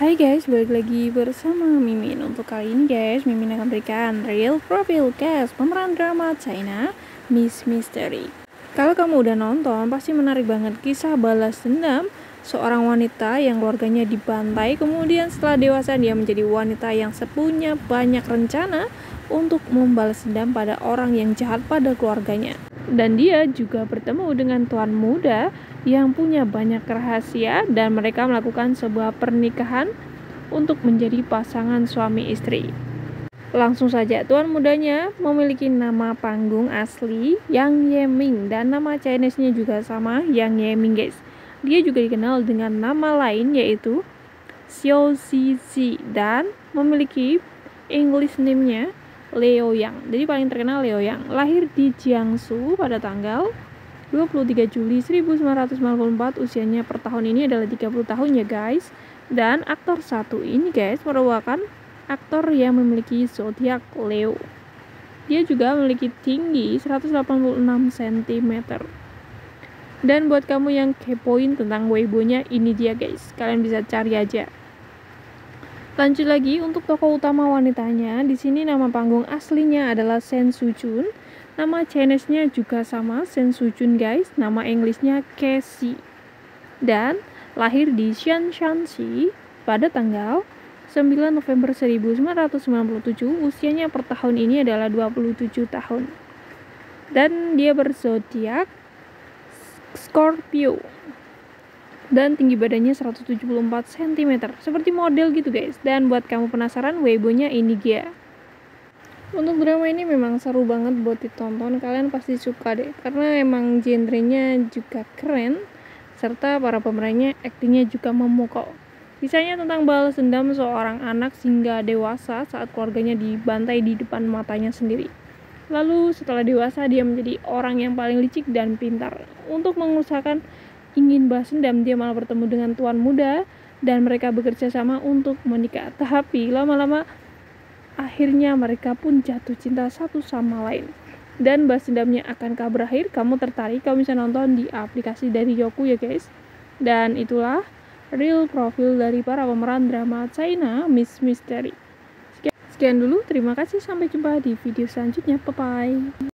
Hai guys, balik lagi bersama Mimin. Untuk kali ini guys, Mimin akan berikan real profile cast pemeran drama China Miss Mystery. Kalau kamu udah nonton, pasti menarik banget kisah balas dendam Seorang wanita yang keluarganya dibantai. Kemudian setelah dewasa dia menjadi wanita yang sepunya banyak rencana Untuk membalas dendam pada orang yang jahat pada keluarganya dan dia juga bertemu dengan tuan muda yang punya banyak rahasia dan mereka melakukan sebuah pernikahan untuk menjadi pasangan suami istri. Langsung saja, tuan mudanya memiliki nama panggung asli Yang Yeming dan nama Chinese-nya juga sama Yang Yeming guys. Dia juga dikenal dengan nama lain yaitu Xiao Zizi dan memiliki English name-nya Leo Yang. Jadi paling terkenal Leo Yang. Lahir di Jiangsu pada tanggal 23 Juli 1994. Usianya per tahun ini adalah 30 tahun ya guys. Dan aktor satu ini guys merupakan aktor yang memiliki zodiak Leo. Dia juga memiliki tinggi 186 cm. Dan buat kamu yang kepoin tentang Weibo-nya, ini dia guys. Kalian bisa cari aja. Lanjut lagi untuk tokoh utama wanitanya, di sini nama panggung aslinya adalah Sen Sujun. Nama Chinese-nya juga sama, Sen Sujun guys. Nama English-nya Casey. Dan lahir di Shanshanxi pada tanggal 9 November 1997. Usianya per tahun ini adalah 27 tahun. Dan dia berzodiak Scorpio dan tinggi badannya 174 cm seperti model gitu guys. Dan buat kamu penasaran Weibo-nya ini dia untuk drama ini memang seru banget buat ditonton. Kalian pasti suka deh karena emang genrenya juga keren serta para pemerannya aktingnya juga memukau. Kisahnya tentang balas dendam seorang anak hingga dewasa saat keluarganya dibantai di depan matanya sendiri. Lalu setelah dewasa dia menjadi orang yang paling licik dan pintar. Untuk mengusahakan ingin balas dendam dia malah bertemu dengan tuan muda dan mereka bekerja sama untuk menikah. Tapi lama-lama akhirnya mereka pun jatuh cinta satu sama lain. Dan balas dendamnya akankah berakhir kamu tertarik kamu bisa nonton di aplikasi dari Yoku ya guys. Dan itulah real profil dari para pemeran drama China Miss Mystery. Sekian dulu. Terima kasih. Sampai jumpa di video selanjutnya. Bye bye